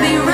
baby.